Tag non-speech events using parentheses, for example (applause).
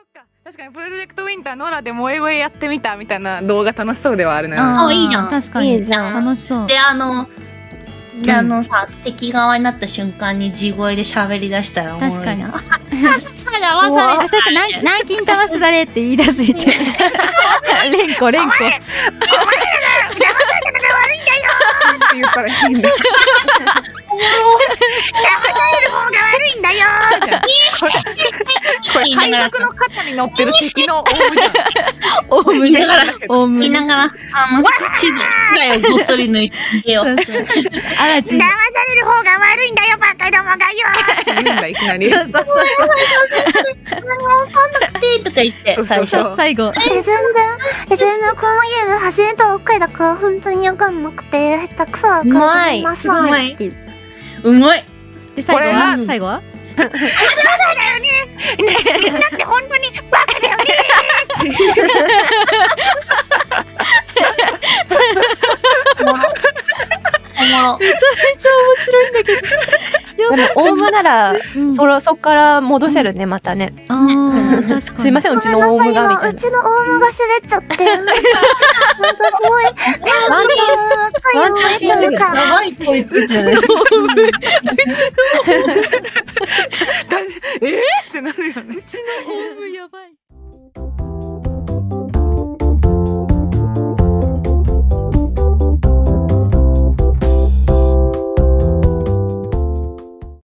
そっか確かにプロジェクトウィンターノラで萌え声やってみたみたいな動画楽しそうではあるなああいいじゃん確かに。いいじゃん楽しそう。で、あの、で、あのさ、敵側になった瞬間に地声で喋り出したらおもろいじゃん。確かに。(laughs) 合わあ、それか、南南京玉すだれって言い出すいな。(laughs) 連呼、連呼。って言ったらいいんだこ (laughs) れ体格の肩に乗ってる敵のオウムじゃん (laughs) オウムいながら、オウム言いながら、あの、地図、ごっそり抜いてよ。そうそうアラジン。騙される方が悪いんだよ、バカどもがよ。言うんだいきなりそうそうそうで、とか言って、そうそう最初。最後。え、全然、え、全然こういうの初めてばっかりだから本当にわかんなくて、下手くそだかんなさいっていう。うまい。で、最後これはは最後はみんなって本当にバカだよね。おもろ。(laughs) めちゃめちゃ面白いんだけど。でもオウムならうん。そろそっから戻せるねまたねあー、確かに。すいません。うちのオウムがみたいなうちのオウムが滑っちゃって。なん。かすごい、なん。か若いのめっちゃるから。長い声作ってない。えー？ってなるよねうちのオウムやばい。